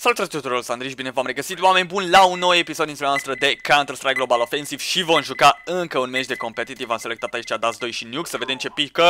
Salutare tuturor, Sandrich, bine v-am regăsit, oameni buni, la un nou episod din seria noastră de Counter-Strike Global Offensive și vom juca încă un meci de competitiv. Am selectat aici DAS 2 și Nuke, să vedem ce pică...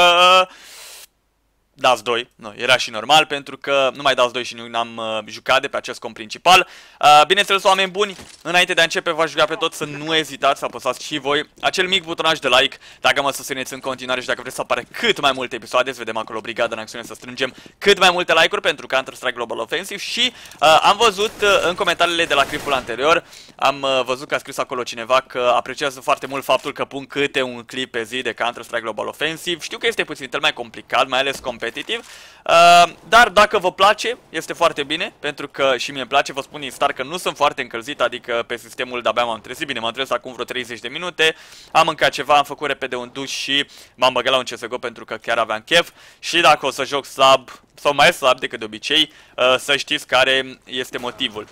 DAS 2, nu, era și normal pentru că numai DAS 2 și nu n-am uh, jucat de pe acest comp principal. Uh, bineînțeles, oameni buni, înainte de a începe v-aș ruga pe tot să nu ezitați să apăsați și voi acel mic butonaj de like dacă mă susțineți în continuare și dacă vreți să apare cât mai multe episoade, să vedem acolo brigada în acțiune să strângem cât mai multe like-uri pentru Counter-Strike Global Offensive și uh, am văzut uh, în comentariile de la clipul anterior, am uh, văzut că a scris acolo cineva că apreciază foarte mult faptul că pun câte un clip pe zi de Counter-Strike Global Offensive. Știu că este puțin mai complicat, mai ales competitiv competitiv. Uh, dar dacă vă place, este foarte bine, pentru că și mie îmi place, vă spun din start că nu sunt foarte încălzit, adică pe sistemul de-abia m-am trezit, bine, m-am trezit acum vreo 30 de minute, am mâncat ceva, am făcut repede un duș și m-am băgat la un CSGO pentru că chiar aveam chef și dacă o să joc slab, sau mai slab decât de obicei, uh, să știți care este motivul.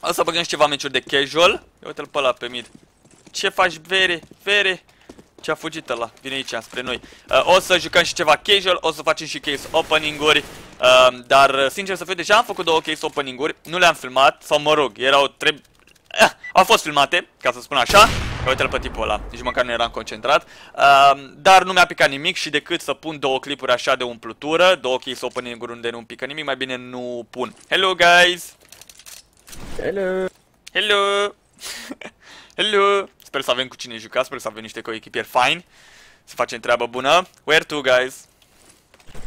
O să băgăm și ceva meciuri de casual, uite-l pe ăla pe mid. Ce faci, vere, vere? Ce-a fugit ăla? Vine aici, spre noi. Uh, o să jucăm și ceva casual, o să facem și case opening-uri. Uh, dar, uh, sincer să fiu, deja am făcut două case opening-uri. Nu le-am filmat, sau mă rog, erau trei... Uh, au fost filmate, ca să spun așa. Uite-l pe tipul ăla, nici măcar nu eram concentrat. Uh, dar nu mi-a picat nimic și decât să pun două clipuri așa de umplutură, două case opening-uri unde nu pică nimic, mai bine nu pun. Hello, guys! Hello! Hello! Hello! Sper să avem cu cine juca, sper să avem niște coechipieri fine. Să facem treabă bună. Where to, guys?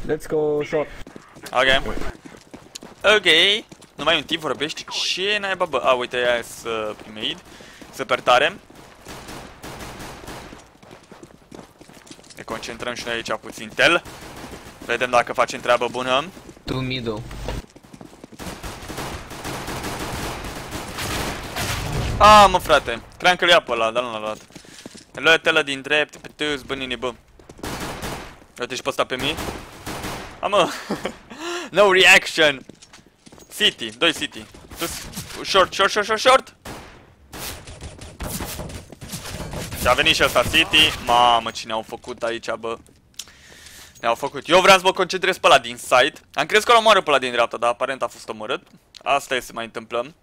Let's go short. Ok. Ok. Numai un tip vorbești. Ce naiba, bă? A, uite, aia să uh, primeit. Super tare. Ne concentrăm și noi aici puțin tel. Vedem dacă facem treabă bună. To middle. A, mă frate, cream că-l ia pe ăla, dar nu l-a luat. Lua telă din drept, pe tăius, bănini, bă. Uite și pe ăsta pe mine. A, mă. no reaction. City, doi City. Short, short, short, short, short. Și a venit și ăsta City. Mamă, cine au făcut aici, bă. Ne-au făcut. Eu vreau să mă concentrez pe ăla din side. Am crezut că l omoară pe ăla din dreapta, dar aparent a fost omorât. Asta este mai întâmplăm.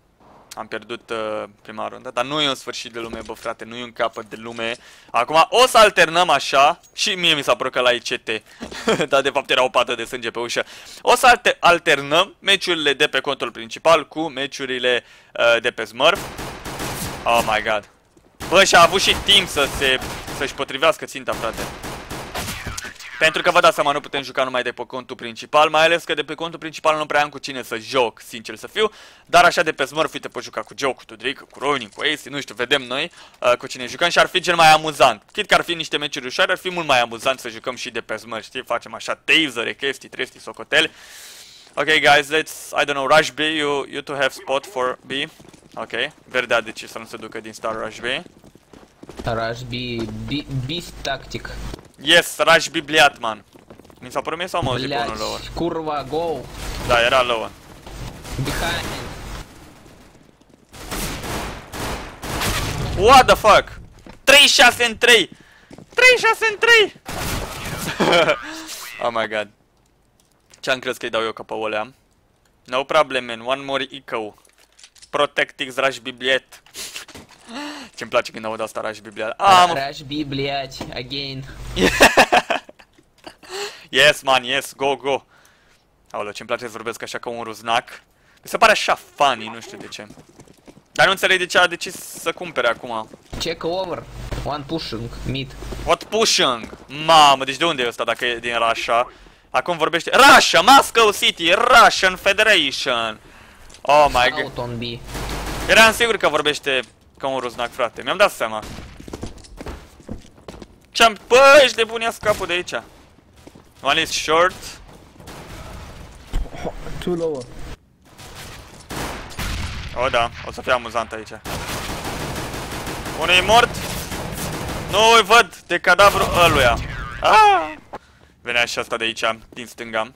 Am pierdut uh, prima rundă, dar nu e un sfârșit de lume, bă frate, nu e un capăt de lume. Acum o să alternăm așa, și mie mi s-a părut că la ICT, dar de fapt era o pată de sânge pe ușă. O să alter alternăm meciurile de pe contul principal cu meciurile uh, de pe Smurf. Oh my god. Bă, și-a avut și timp să se să-și potrivească ținta, frate. Pentru că vă dați seama, nu putem juca numai de pe contul principal, mai ales că de pe contul principal nu prea am cu cine să joc, sincer să fiu, dar așa de pe Smurf, uite, pot juca cu Joe, cu Tudric, cu Ronin, cu Ace, nu știu, vedem noi uh, cu cine jucăm și ar fi cel mai amuzant. Chit că ar fi niște meciuri ușoare, ar fi mult mai amuzant să jucăm și de pe Smurf, știi, facem așa tasere, chestii, trestii, socoteli. Ok, guys, let's, I don't know, rush B, you, you two have spot for B. Ok, Verde a decis să nu se ducă din Star Rush B. Rush B, B, B tactic. Yes, Rush Bibliat, man. Mi s-a părut mie sau mă auzit pe unul lower? curva, go! Da, era lower. Behind. What the fuck? 36 în 3! 36 în 3! oh my god. Ce-am crezut că-i dau eu ca pe olea? No problem, man. One more eco. Protect X Rush Bibliet. Ce-mi place când aud asta, Rush Biblia. Ah, mă... Rush Biblia, again. yes, man, yes, go, go. Aoleu, ce-mi place să vorbesc așa ca un ruznac. Mi se pare așa funny, nu știu de ce. Dar nu înțeleg de ce a decis să cumpere acum. Check over. One pushing, mid. What pushing? Mamă, deci de unde e ăsta dacă e din Russia? Acum vorbește... Russia, Moscow City, Russian Federation. Oh my god. Out on B. Eram sigur că vorbește ca un roznac, frate. Mi-am dat seama. Ce-am... Bă, ești de ia capul de aici. One is short. Too lower. O, da. O să fie amuzant aici. Unul e mort. Nu-i văd de cadavru ăluia. Ah! Venea și asta de aici, din stânga.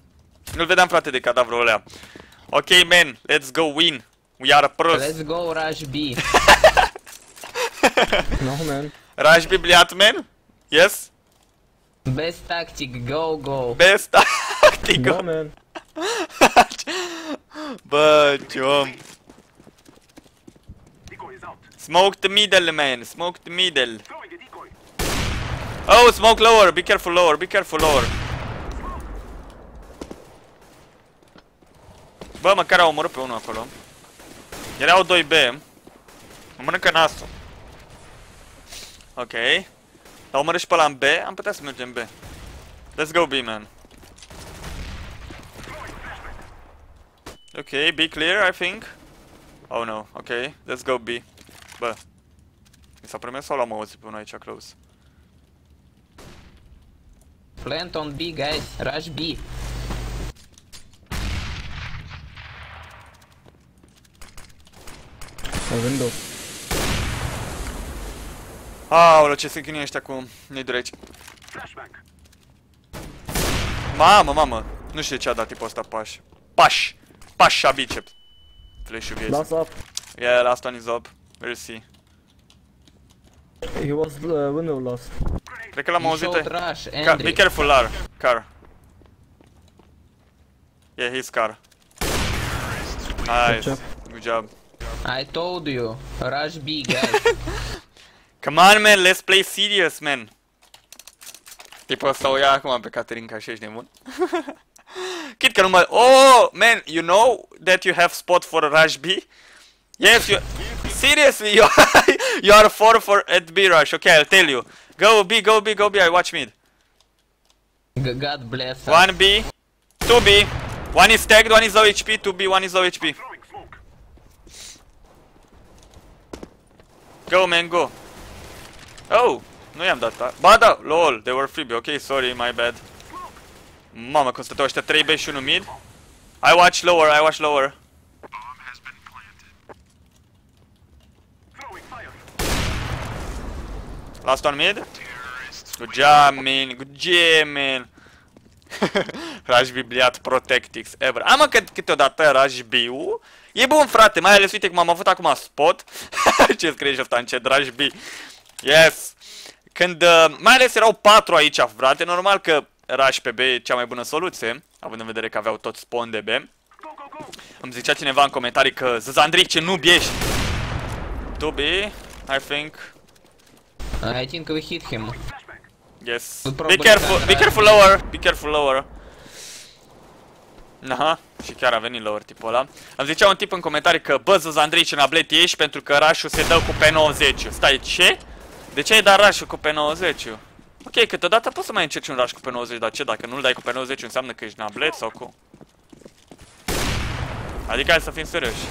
Nu-l vedeam, frate, de cadavru ălea. Ok, man. Let's go win. We are pros. Let's go rush B. no, man. Rush Bibliat, man? Yes? Best tactic, go, go. Best tactic, No, man. Bă, ce om. Smoke the middle, man. Smoke the middle. Oh, smoke lower. Be careful lower. Be careful lower. Bă, măcar au omorât pe unul acolo. Erau 2B. Mă mănâncă nasul. Ok. L-au omorât și pe ăla în B. Am putea să mergem B. Let's go B, man. Okay, be clear, I think. Oh no, okay, let's go B. Bă, mi s-a primit sau l-am auzit pe unul aici close? Plant on B, guys. Rush B. A window. Aoleu, ce se chinuie ăștia cu niduri aici. Mamă, mamă, nu știu de ce a dat tipul ăsta paș. Paș! Paș a biceps. Flash-ul vieții. Last up. Yeah, last one is up. We'll see. He was uh, window last. Cred că l-am He auzit. showed Ca rush, be Andriy. careful, Lar. Car. Yeah, he's car. Nice. job. Good job. I told you. Rush B, guys. Come on, man, let's play serious, man. Tipul ăsta o ia acum pe Caterinca și ești nebun. Chit că nu mă... Oh, man, you know that you have spot for Rush B? Yes, you... Seriously, you are, you are 4 for at B Rush. Okay, I'll tell you. Go B, go B, go B, I watch mid. God bless us. 1 B, 2 B. One is tagged, one is low HP, 2 B, one is low HP. Go, man, go. Oh, nu i-am dat, da? Ba da, lol, they were freebie, ok, sorry, my bad. Mamă, cum stăteau ăștia 3 B și 1 mid. I watch lower, I watch lower. Last one mid. Good job, man. Good job, man. Raj Bibliat Protectix ever. Am că câteodată Raj Biu. E bun, frate, mai ales, uite cum am avut acum spot. ce scrie și ăsta în ce Raj B. Yes. Când, uh, mai ales erau patru aici, frate, normal că Rush pe B e cea mai bună soluție, având în vedere că aveau tot spawn de B. Îmi zicea cineva în comentarii că Zandric, ce noob ești. To be, I think, I think we hit him. Yes. We Be probably careful, can be run. careful lower, be careful lower. Aha, și chiar a venit lower tipul ăla. Îmi zicea un tip în comentarii că bă, Zandric în ablet ești pentru că rush se dă cu P90. Stai, ce? De ce ai dat rush cu P90? Ok, câteodată poți să mai încerci un rush cu P90, dar ce, dacă nu-l dai cu P90 înseamnă că ești în ablet sau cu... Adică hai să fim serioși.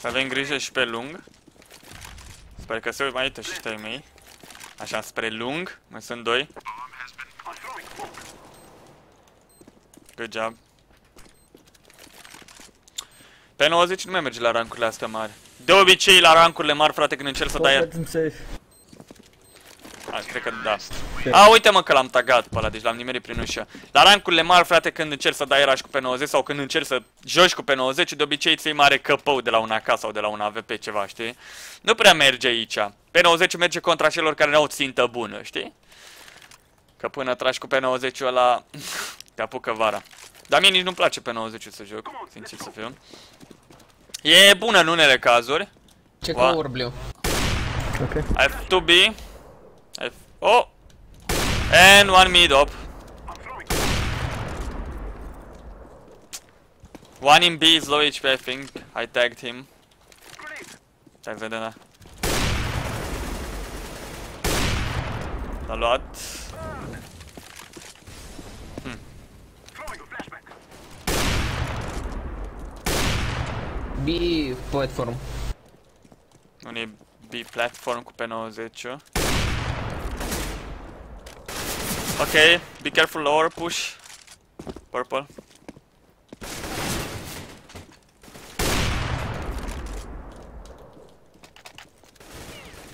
Să avem grijă și pe lung. Sper că se uit mai uite și ăștia ai mei. Așa, spre lung. Mai sunt doi. Good job. Pe 90 nu mai merge la rancurile astea mari. De obicei la rancurile mari, frate, când încerc să Don't dai... let him safe. A, cred că da. Ok. A, uite mă că l-am tagat pe ăla, deci l-am nimerit prin ușă. La rancurile mari, frate, când încerci să dai rush cu P90 sau când încerci să joci cu P90, de obicei ți mare căpău de la un AK sau de la un AVP ceva, știi? Nu prea merge aici. P90 merge contra celor care n-au țintă bună, știi? Că până tragi cu P90 ăla, te apucă vara. Dar mie nici nu-mi place P90 să joc, sincer să fiu. E bună în unele cazuri. Check Wow. lower blue. Ok. I have to be. I have... Oh! And one mid up. One in B is low HP, I think. I tagged him. Hai vedem, da. L-a luat. B platform. Un e B platform cu P90 Ok, be careful lower push. Purple.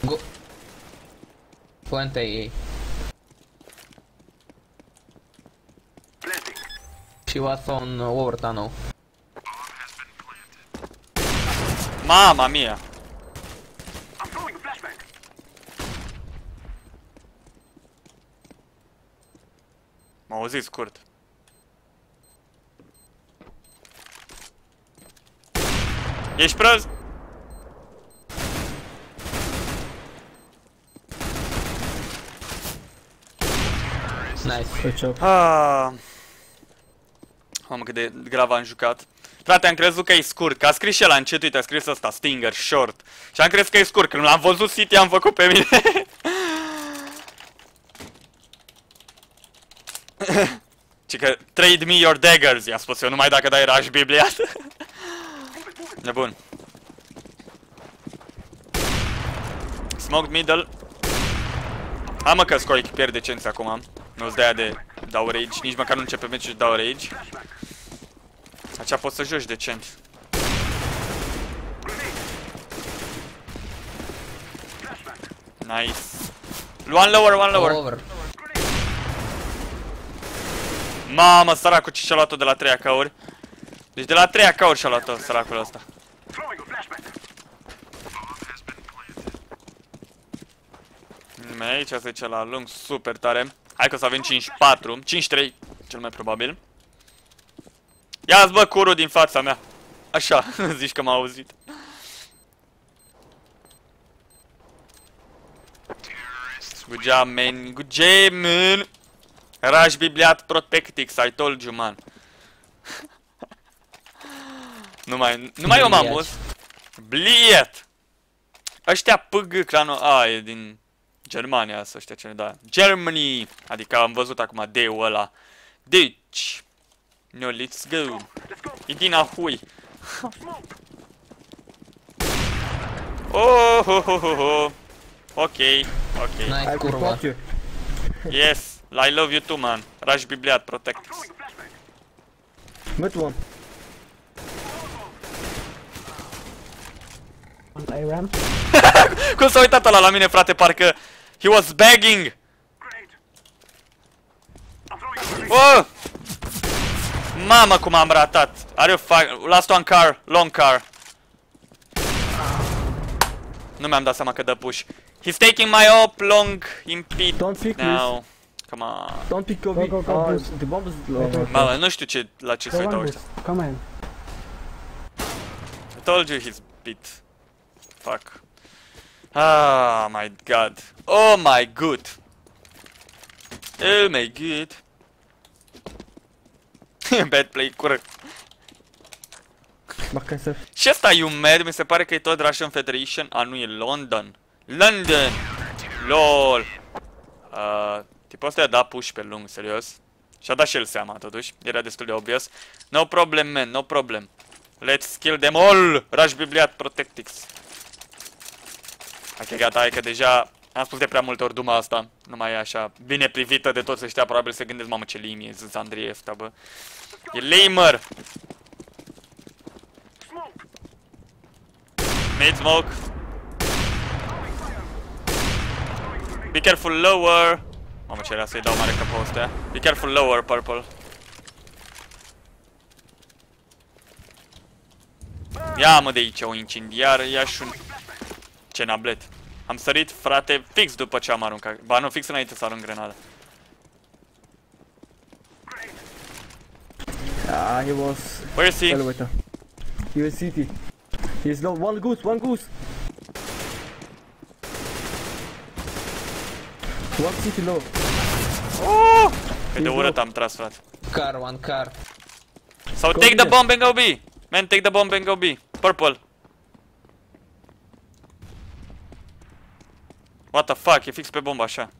Go. Plant AA. She was on uh, lower tunnel. Mama mia! M-au auzit scurt. Ești prăz? Nice. Ah. Mamă cât de grav am jucat. Frate, am crezut că e scurt, că a scris și el la încet, uite, a scris ăsta, Stinger, short. Și am crezut că e scurt, când l-am văzut City am făcut pe mine. Ci că trade me your daggers, i-a spus eu, numai dacă dai raj Biblia. e bun. Smoked middle. Am mă că Scoic pierde decență acum. Nu-ți de aia de dau rage, nici măcar nu începe meciul și dau rage. Așa poți să joci decent. Nice. One lower, one lower. Over. Mamă, săracul ce și-a luat-o de la 3 acauri. Deci de la 3 acauri și-a luat-o săracul ăsta. Mm, Aici se duce la lung super tare. Hai că o să avem 5-4, 5-3, cel mai probabil. Ia-ți bă curul din fața mea. Așa, zici că m-a auzit. Good job, man. Good job, man. Raj Bibliat Protectix, I told you, man. nu mai, nu mai eu m-am Bliat. mus. Bliet! Ăștia PG, clanul A, e din Germania, să ăștia ce da. Germany! Adică am văzut acum D-ul ăla. Deci... No, let's go. E din ahui. Oh, ho, ho, ho, ho. Ok, ok. Nice I curva. blocked you. Yes, I love you too, man. Raj Bibliat, protect us. Mid one. On A ramp. Cum s-a uitat ăla la mine, frate, parcă... He was begging! Oh! Mamă, cum am ratat! Are you fuck... Last one car, long car. Nu mi-am dat seama că dă push. He's taking my op long impede Don't pick now. Come on. Don't pick your Go, B. go, go, Ah, boost. the bomb is low. Wait, wait. Mamă, nu știu ce, la ce Go se one uitau boost. ăștia. Come in. I told you he's beat. Fuck. Ah, my god. Oh my god. Oh my god. Bad play, cură. Back and safe. Și ăsta e un med, mi se pare că e tot Russian Federation. A, nu, e London. London! LOL! Uh, tipul ăsta i-a dat push pe lung, serios. Și-a dat și el seama, totuși. Era destul de obvious. No problem, man, no problem. Let's kill them all! Rush Bibliat Protectix. Ok, gata, hai că deja am spus de prea multe ori duma asta. Nu mai e așa bine privită de toți ăștia, probabil se gândesc, mamă ce lim e, zis Andrei ăsta, bă. E lamer! Mid smoke. Be careful lower. Mamă ce era să-i dau mare capul ăsta. Be careful lower, purple. Ia mă de aici, o incendiar, ia și un... Ce nablet. Am sărit, frate, fix după ce am aruncat. Ba nu, fix înainte să arunc grenada. Ah, he was Where is he? elevator. He was CT. He is low. One goose, one goose. One CT low. Oh! Cât de urât am tras, frate. Car, one car. So Go take the here. bomb and go B. Man, take the bomb and go B. Purple. What the fuck, e fix pe bomba așa.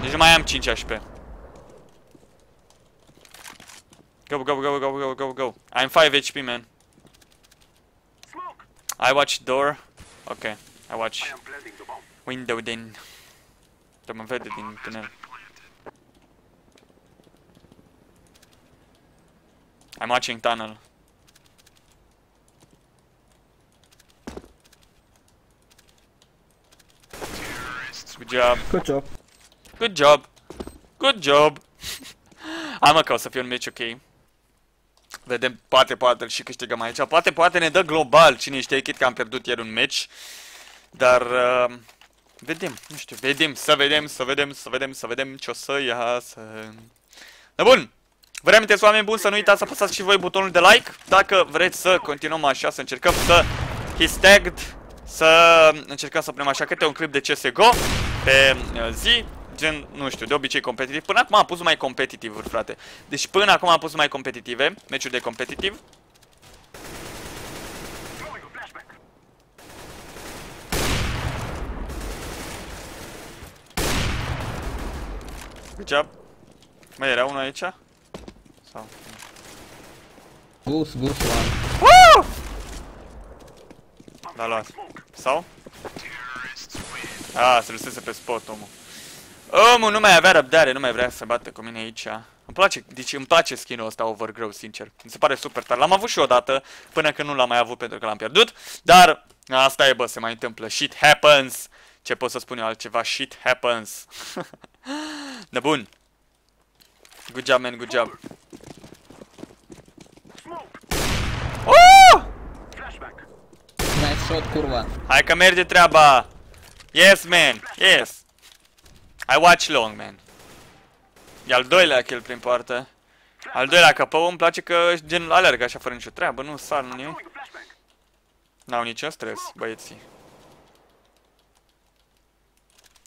Deci nu mai am 5 HP. Go, go, go, go, go, go, go. I'm 5 HP, man. I watch door. Okay, I watch window then. Că mă vede din tunel. I'm watching tunnel. Good job. Good job. Good job. Good job. Hai mă că o să fie un meci ok. Vedem, poate, poate și câștigăm aici. Poate, poate ne dă global. Cine știe, chit că am pierdut ieri un meci. Dar uh, vedem, nu știu, vedem, să vedem, să vedem, să vedem, să vedem ce o să iasă. Da, bun. Vă reamintesc, oameni buni, să nu uitați să apăsați și voi butonul de like dacă vreți să continuăm așa, să încercăm să histagged, să încercăm să punem așa câte un clip de CSGO pe uh, zi, gen, nu știu, de obicei competitiv. Până acum am pus mai competitiv, frate. Deci până acum am pus mai competitive, meciuri de competitiv. Good job. Mai era unul aici? Sau? Goose, goose one. Woo! L-a luat. Sau? A, se lăsese pe spot omul. Omul nu mai avea răbdare, nu mai vrea să bată cu mine aici. Îmi place, deci îmi place skin-ul ăsta overgrow, sincer. Mi se pare super tare. L-am avut și odată, până când nu l-am mai avut pentru că l-am pierdut. Dar asta e, bă, se mai întâmplă. Shit happens. Ce pot să spun eu altceva? Shit happens. da, bun. Good job, man, good job. Oh! Nice shot, curva. Hai că merge treaba. Yes, man. Yes. I watch long, man. E al doilea kill prin poartă. Al doilea căpău îmi place că gen alergă așa fără nicio treabă, nu sar, nu nimic. N-au niciun stres, băieții.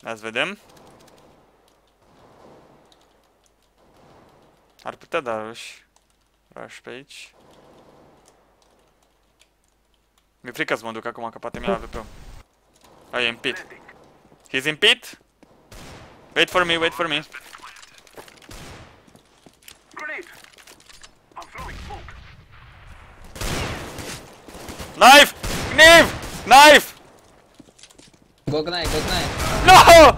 Ia să vedem. Ar putea da rush. Rush pe aici. Mi-e frică să mă duc acum, că poate mi-a AWP-ul. Oh, e în pit. He's in pit? Wait for me, wait for me. Knife! Knife! Knife! Go knife, go knife. No!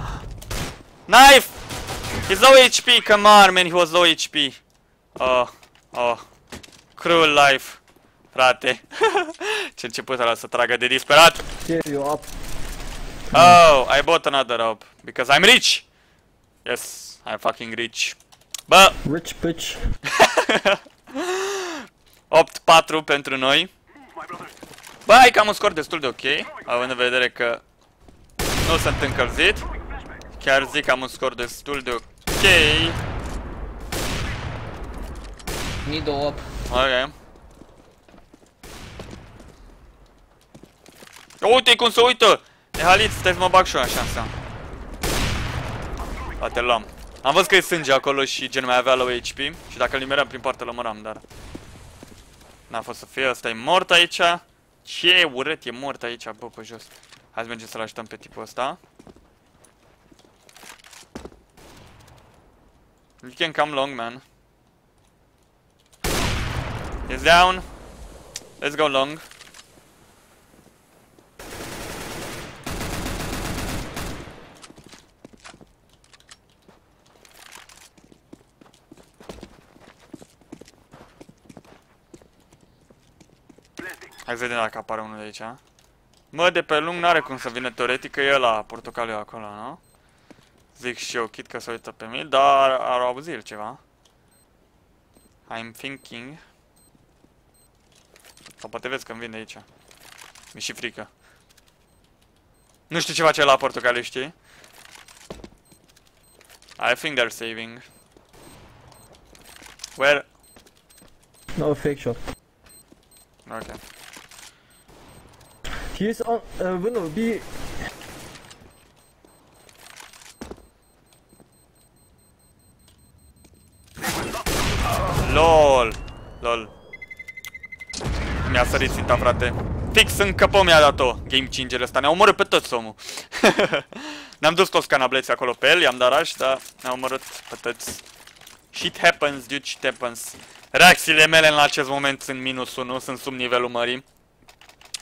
Knife! He's low HP, come on man, he was low HP. Oh, oh. Cruel life. Frate. Ce început ăla să tragă de disperat. Here you up. Oh, I bought another rope. Because I'm rich. Yes, I'm fucking rich. Bă, Rich bitch. 8-4 pentru noi. Bă, ai cam un scor destul de ok, având în vedere că nu sunt încălzit. Chiar zic că am un scor destul de ok. Mid up. Ok. Uite cum se uită! Nehalit, stai să mă bag și eu așa înseamnă. Da, te luam. Am văzut că e sânge acolo și gen mai avea low HP și dacă îl nimeream prin poartă lămăram, dar... N-a fost să fie, ăsta e mort aici. Ce urât e mort aici, bă, pe jos. Hai să mergem să-l ajutăm pe tipul ăsta. You can come long, man. He's down. Let's go long. Vedem dacă apare unul de aici. Mă, de pe lung n-are cum să vină teoretic, că e ăla portocaliu acolo, nu? Zic și eu, chit că se uită pe mine, dar ar auzi el ceva. I'm thinking. Sau poate vezi când vin de aici. Mi-e și frică. Nu știu ce face la portocaliu, știi? I think they're saving. Where? No fake shot. Ok. He is on. Uh, window B. LOL! LOL. Mi-a sărit ținta, frate. Fix în căpă mi-a dat-o game changer ăsta. Ne-a omorât pe toți omul. Ne-am dus toți canableți acolo pe el, i-am dat rush, dar ne-a omorât pe toți. Shit happens, dude, shit happens. Reacțiile mele în acest moment sunt minus 1, sunt sub nivelul mării.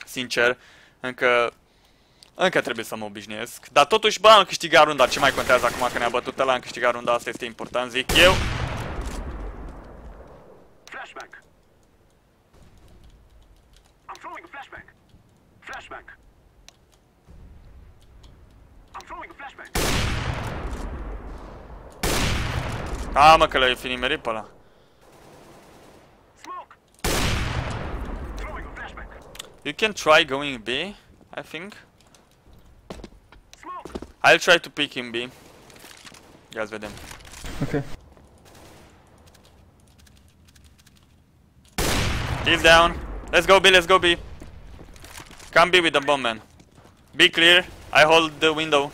Sincer, încă... Încă trebuie să mă obișnuiesc. Dar totuși, bă, am câștigat runda. Ce mai contează acum că ne-a bătut ăla? Am câștigat runda, asta este important, zic eu. Flashback. I'm throwing a flashback. Flashback. I'm throwing a flashback. Da, mă, că l-ai fi nimerit pe ăla. You can try going B, I think. I'll try to pick him B. Ia with him. Okay. He's down. Let's go B, let's go B. Come B with the bomb man. Be clear. I hold the window.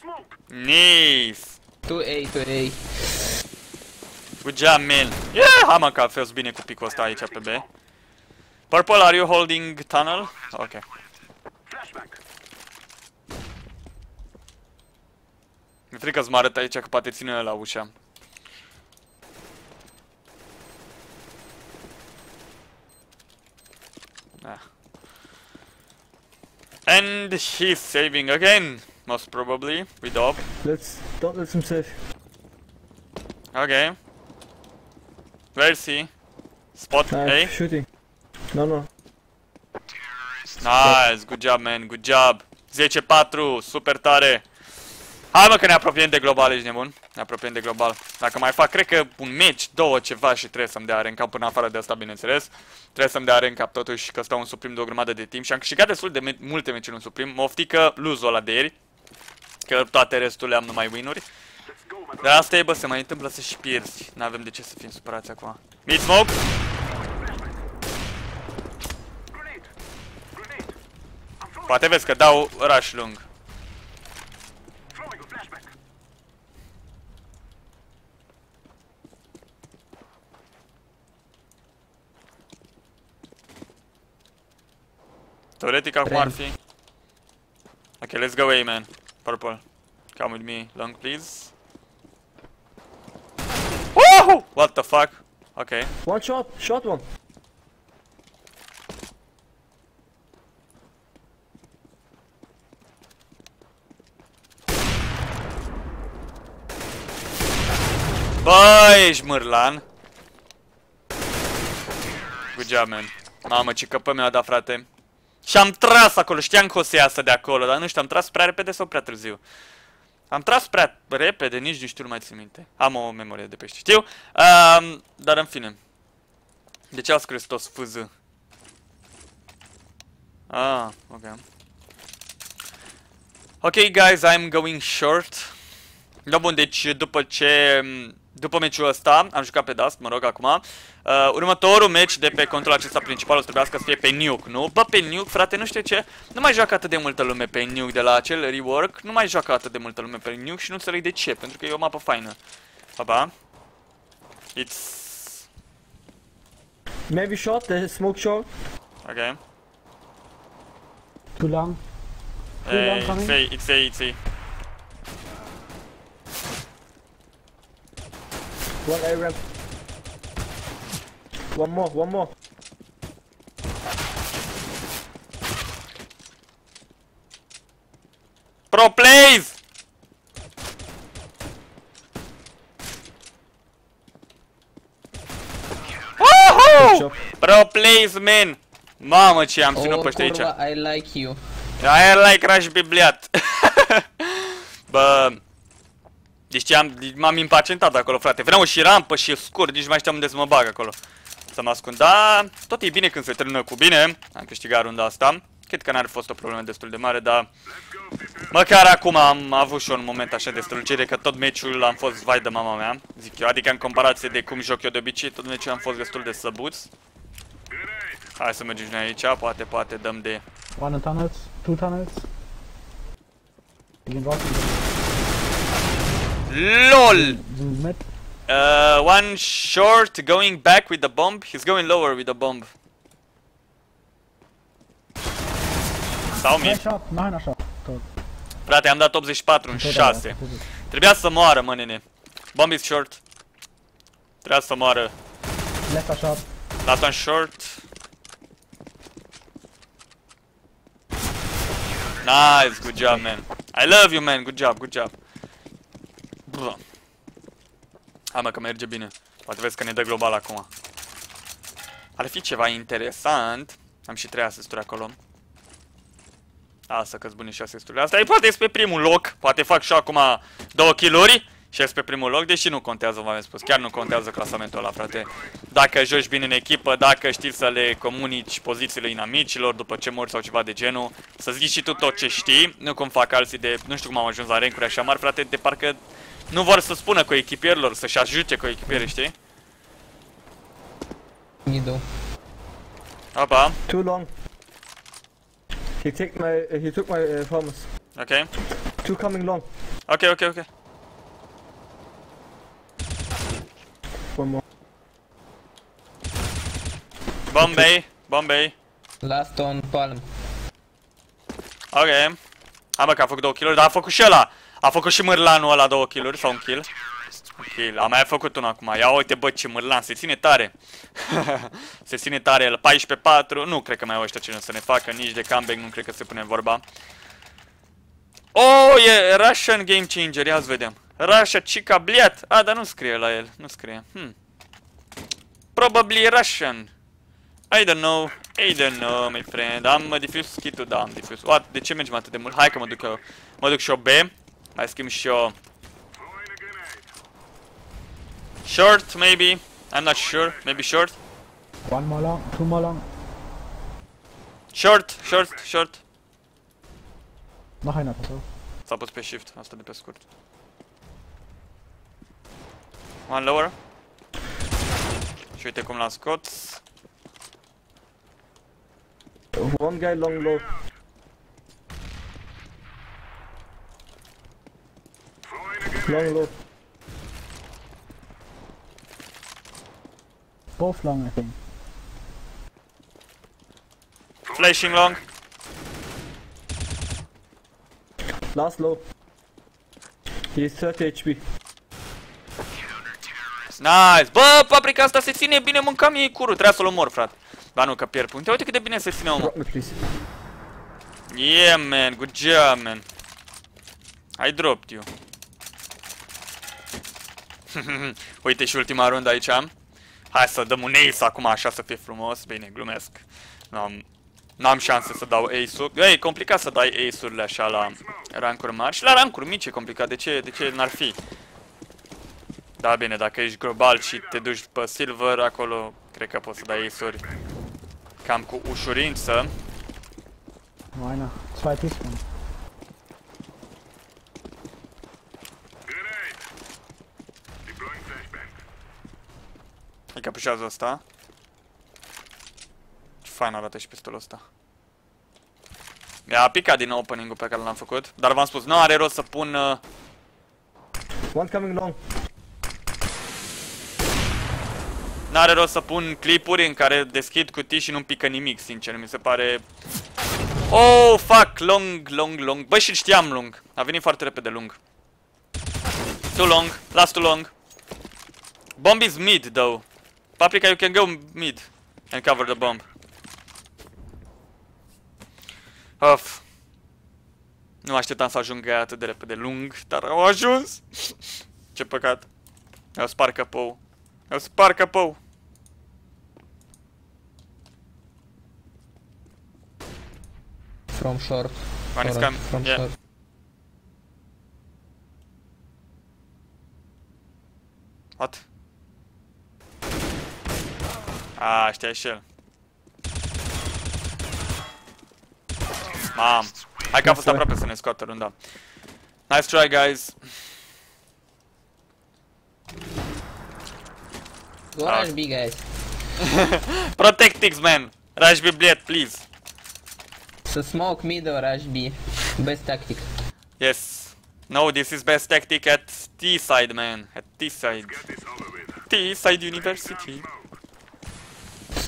Smoke. Nice. 2A, 2A. Good job, man. Yeah, hai mă că a fost bine cu picul ăsta aici pe B. Purple, are you holding tunnel? Ok. Flashback. Mi-e frică să mă arăt aici că poate ține la ușa. Ah. And he's saving again, most probably, with Op. Let's don't let him save. Okay. Where's he? Spot Nice. A? Shooting. No, no. Nice, good job, man, good job. 10-4, super tare. Hai mă că ne apropiem de global, ești nebun? Ne apropiem de global. Dacă mai fac, cred că un match, două, ceva și trebuie să-mi dea rank până afară de asta, bineînțeles. Trebuie să-mi dea rank totuși că stau în suprim de o grămadă de timp și am câștigat destul de me- multe meciuri în suprim. Mă oftică lose ăla de ieri. Că toate restul am numai win-uri. Let's go, my Dar asta e, bă, se mai întâmplă să și pierzi. N-avem de ce să fim supărați acum. Mid smoke? Grenade. Grenade. I'm throwing, Poate vezi că dau rush lung. throwing a flashback. Teoretic acum Trend. ar fi. Ok, let's go A, man. Purple. Come with me, long, please. Woohoo! What the fuck? Ok. One shot. Shot one. Bă, ești mârlan. Good job, man. Mamă, ce căpă mi-a dat, frate. Și am tras acolo, știam că o să iasă de acolo, dar nu știu, am tras prea repede sau prea târziu. Am tras prea repede, nici nu știu, nu mai țin minte. Am o memorie de pește, știu. Um, dar în fine. De ce a scris toți FZ? Ah, ok. Ok, guys, I'm going short. Da, bun, deci după ce... După meciul ăsta, am jucat pe Dust, mă rog, acum. Uh, următorul match de pe controlul acesta principal o să trebuiască să fie pe Nuke, nu? Bă, pe Nuke, frate, nu știu ce, nu mai joacă atât de multă lume pe Nuke de la acel rework, nu mai joacă atât de multă lume pe Nuke și nu înțeleg de ce, pentru că e o mapă faină. Baba. It's... Maybe shot. The smoke shot. Ok. Too long. Too long Eh, coming. it's A, it's A, it's A. One A ramp. One more. One more. Pro plays! Good Woohoo! job. Pro plays, man! Mamă, ce am ținut Oh, pe ăștia aici. curva, I like you. I like Rush Bibliat. Bă... Deci am, m-am impacientat acolo, frate. Vreau și rampă și scurt, nici nu mai știam unde să mă bag acolo. Să mă ascund. Da, tot e bine când se termină cu bine. Am câștigat runda asta. Cred că n-ar fi fost o problemă destul de mare, dar... Măcar acum am avut și eu un moment așa de strălucire, că tot meciul am fost vai de mama mea, zic eu. Adică în comparație de cum joc eu de obicei, tot meciul am fost destul de săbuț. Hai să mergem și noi aici, poate, poate dăm de... One in tunnels. Two tunnels. You can walk in LOL! The mid. Uh, one short going back with the bomb. He's going lower with the bomb. Sau Nine mid. shot. Nine shot. Tot. Frate, am dat 84 în Tot 6. alea. Trebuia să moară, mă, nene. Bomb is short. Trebuia să moară. Left shot. Last one short. Nice, good job, man. I love you, man. Good job, good job. Bă. Hai mă că merge bine. Poate vezi că ne dă global acum. Ar fi ceva interesant. Am și 3 asisturi acolo. Asta că-s bune și asisturile. Asta e poate pe primul loc. Poate fac și eu acum două kill-uri. și ești pe primul loc, deși nu contează, v-am spus, chiar nu contează clasamentul ăla, frate. Dacă joci bine în echipă, dacă știi să le comunici pozițiile inamicilor după ce morți sau ceva de genul, să zici și tu tot ce știi, nu cum fac alții de, nu știu cum am ajuns la rankuri așa mari, frate, de parcă nu vor să spună cu echipierilor, să-și ajute cu echipierii, știi? Middle. Opa, Too long. He take my. Uh, he took my uh, promise. ok. Two coming long. Ok, ok, ok. One more. Bombay, Bombay. Last on palm. Ok. Hai mă că a făcut două kill dar a făcut și ăla. A făcut și mârlanul ăla două kill sau un kill. Un kill. A mai făcut unul acum. Ia uite bă ce mârlan, se ține tare. se ține tare el 14-4. Nu cred că mai au ăștia ce să ne facă, nici de comeback nu cred că se pune vorba. Oh, e Russian Game Changer, ia să vedem. Russia Chica Bliat. A, dar nu scrie la el, nu scrie. Hmm. Probably Russian. I don't know. I don't know, my friend. Am uh, diffuse kit-ul, da, am diffuse. What? De ce mergem atât de mult? Hai că mă duc eu. Mă duc și eu B. Mai schimb și. Short, maybe. I'm not sure. Maybe short. One more long, two more long. Short, short, short. Noch einer, pass auf. S-a pus pe shift, asta de pe scurt. One lower. Și uite cum l-am scos. One guy long low. Long low. Both long, I think. Flashing long. Last low. He is 30 HP. Nice! Bă, paprika asta se ține bine, mâncam ei curul, trebuia să-l omor, frate. Ba nu, că pierd puncte. Uite cât de bine se ține omul. Drop me, please. Yeah, man, good job, man. I dropped you. Uite și ultima rundă aici am. Hai să dăm un ace acum, așa să fie frumos. Bine, glumesc. N-am, n-am șanse să dau ace-ul. E, e complicat să dai ace-urile așa la rancuri mari. Și la rancuri mici e complicat. De ce, de ce n-ar fi? Da, bine, dacă ești global și te duci pe silver, acolo cred că poți să dai ace-uri cam cu ușurință. Nur einer. Zwei Teaspoon. Îi capușează ăsta. Ce fain arată și pistolul ăsta. Mi-a picat din nou opening-ul pe care l-am făcut. Dar v-am spus, nu are rost să pun... Uh, One coming long. N-are rost să pun clipuri în care deschid cutii și nu-mi pică nimic, sincer. Mi se pare... Oh, fuck! Long, long, long. Băi, și știam lung. A venit foarte repede lung. Too long. Last too long. Bomb is mid, though. Paprika, you can go mid and cover the bomb. Of. Nu așteptam să ajungă atât de repede lung, dar au ajuns. Ce păcat. Eu spar capou. Eu spar capou. From short. One is Or coming. From Yeah. short. What? A, știa și el. Mam. Hai că a fost aproape să ne scoată runda. Nice try, guys. Go Ah. rush B, guys. Protect X-Man. Rush Bibliet, please. So smoke mid or rush B. Best tactic. Yes. No, this is best tactic at T-side, man. At T-side. This over with. T-side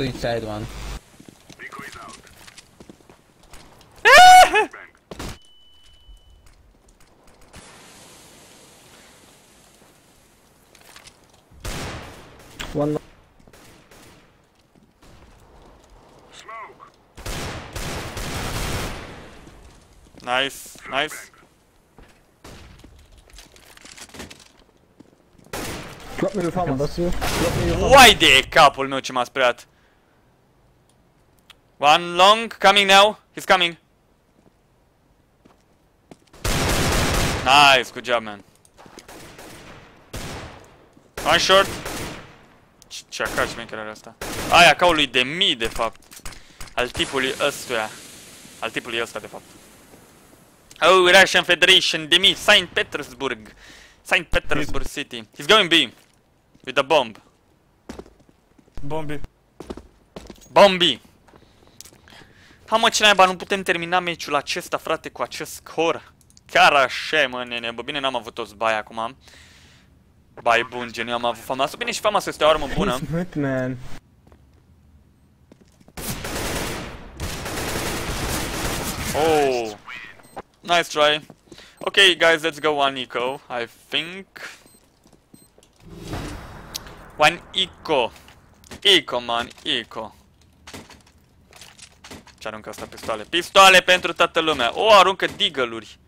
University. Suicide one. Decoys out. Bang. One. Smoke. Nice, nice. Drop me your Can farmers. bust you. Drop me your farmers. Uai de capul meu ce m-a speriat. One long, coming now. He's coming. Nice, good job, man. One short. Ce- Ce acaci șmecher are asta? Aia ah, ca lui de mii, de fapt. Al tipului ăstuia. Al tipului ăsta, de fapt. Oh, Russian Federation, de mii, Saint Petersburg. Saint Petersburg City. He's going B. With a bomb. Bombi. Bombi! Ha mă, ce naiba, nu putem termina meciul acesta, frate, cu acest scor. Chiar așa, mă, nene. Bă, bine, n-am avut toți bai acum. Bai bun, gen, eu am avut Famasul. Bine, și Famasul este o armă bună. He's mid, man. Oh! Nice try. Okay, guys, let's go one eco, I think. One eco. Eco, man, eco. Ce aruncă asta pistoale? Pistoale pentru toată lumea. O, aruncă deagle-uri.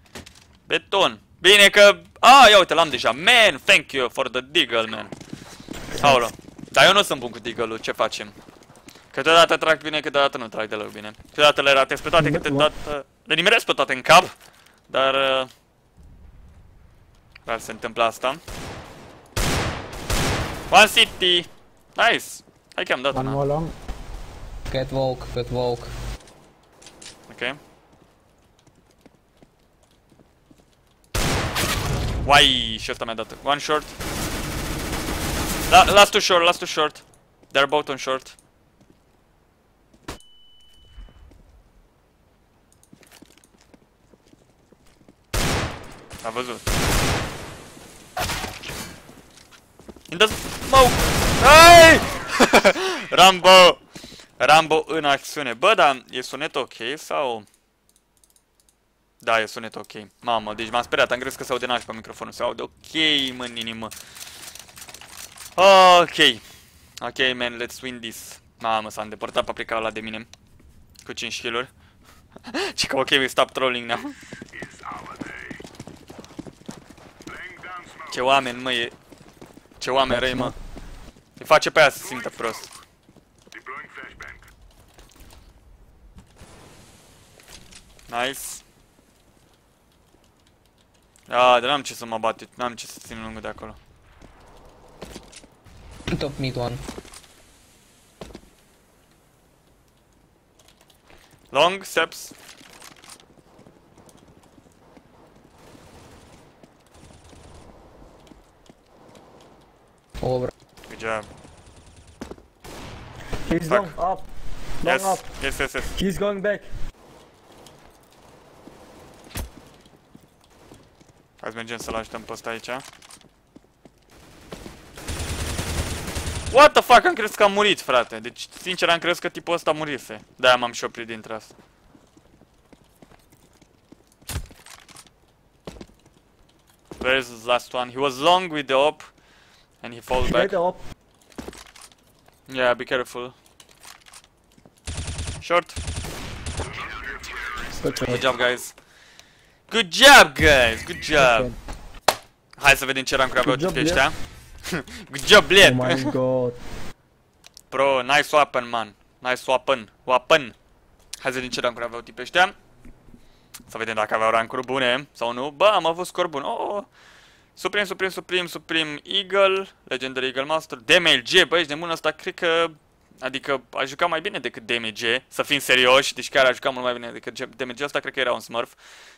Beton. Bine că... Ah, ia uite, l-am deja. Man, thank you for the deagle, man. Aolo. Dar eu nu sunt bun cu deagle-ul, ce facem? Câteodată trag bine, câteodată nu trag deloc bine. Câteodată le ratez pe toate, câteodată le nimeresc pe toate în cap. Dar... Uh, dar se întâmplă asta. One City! Nice! Hai că am dat One una. more long. Catwalk, catwalk. Ok. Uai, și ăsta mi-a dat. One short. La, last two short, last two short. They're both on short. A văzut. In the smoke! Hai! Rambo! Rambo în acțiune. Bă, dar e sunet ok sau... Da, e sunet ok. Mamă, deci m-am speriat, am crezut că se aude naș pe microfonul. Se aude ok, mă, în inimă. Ok. Ok, man, let's win this. Mamă, s-a îndepărtat paprika ăla de mine. Cu 5 kill-uri. Și că ok, we stop trolling now. It's our day. Laying down smoke. Ce oameni, mă, e... Ce oameni răi, mă. Îi face pe aia să se simtă prost. Nice. Ah, dar n-am ce să mă bat, n-am ce să țin lungul de acolo. Top mid one. Long steps. Over. Good job. He's Fuck. long up. Long Yes, up. yes, yes, yes. He's going back. Hai să mergem să-l ajutăm pe ăsta aici. What the fuck, am crezut că a murit, frate. Deci, sincer, am crezut că tipul ăsta murise. De-aia m-am și oprit dintre asta. Where is the last one? He was long with the op. And he falls back. Later up. Yeah, be careful. Short. Good Good job, guys. Good job, guys. Good job. Hai să vedem ce rancuri aveau Good job, tipii ăștia. Good job, Oh bled. my god. Bro, nice weapon, man. Nice weapon. Weapon. Hai să vedem ce rancuri aveau tipii ăștia. Să vedem dacă aveau rancuri bune sau nu. Bă, am avut scor bun. Oh, oh. Supreme, Supreme, Supreme, Supreme Eagle, Legendary Eagle Master, DMLG, bă, ești de mână asta, cred că, adică a jucat mai bine decât DMG, să fim serioși, deci chiar a jucat mult mai bine decât DMG, asta cred că era un smurf,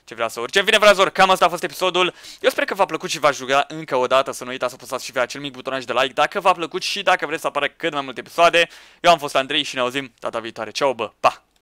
ce vrea să urce. Bine, vrazor, cam asta a fost episodul, eu sper că v-a plăcut și v-ați juca încă o dată, să nu uitați să apăsați și pe acel mic butonaj de like, dacă v-a plăcut și dacă vreți să apară cât mai multe episoade, eu am fost Andrei și ne auzim data viitoare, ceau, bă, pa!